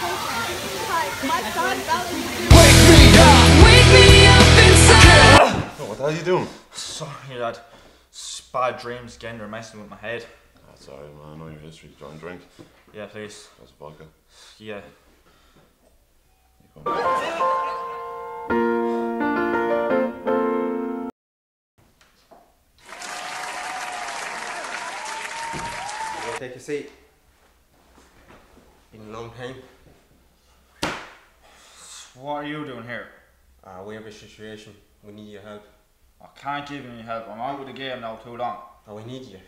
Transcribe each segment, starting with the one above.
Oh, what the hell are you doing? Sorry, lad. It's bad dreams again. They're messing with my head. Oh, That's alright, man. I know your history. Do you want a drink? Yeah, please. That's vodka. Yeah. Take a seat. Been a long time. What are you doing here? Uh, we have a situation. We need your help. I can't give you any help. I'm out of the game now too long. Oh, we need you.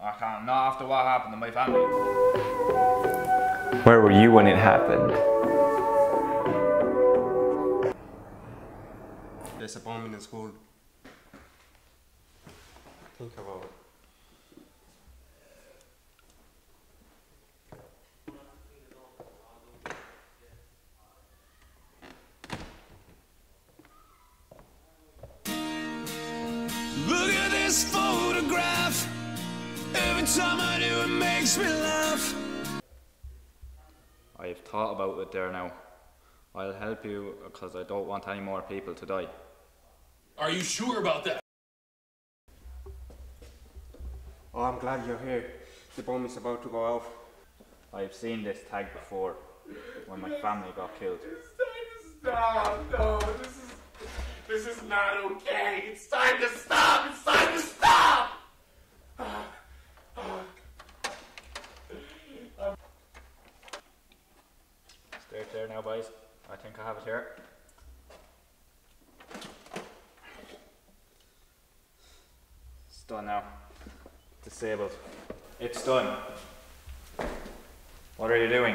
I can't. Not after what happened to my family. Where were you when it happened? There's a bomb in the school. Think about it. Look at this photograph. Every time I do, it makes me laugh. I've thought about it there now. I'll help you because I don't want any more people to die. Are you sure about that? Oh, I'm glad you're here. The bomb is about to go off. I've seen this tag before when my family got killed. Stop! This is not okay. It's time to stop. It's time to stop. Stay clear now, boys. I think I have it here. It's done now. Disabled. It's done. What are you doing?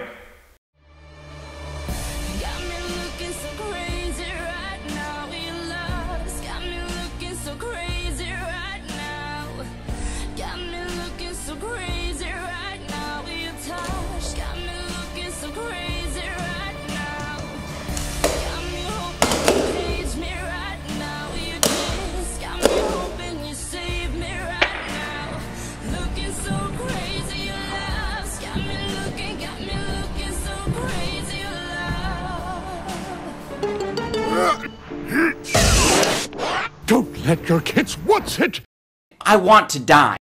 Don't let your kids watch it! I want to die.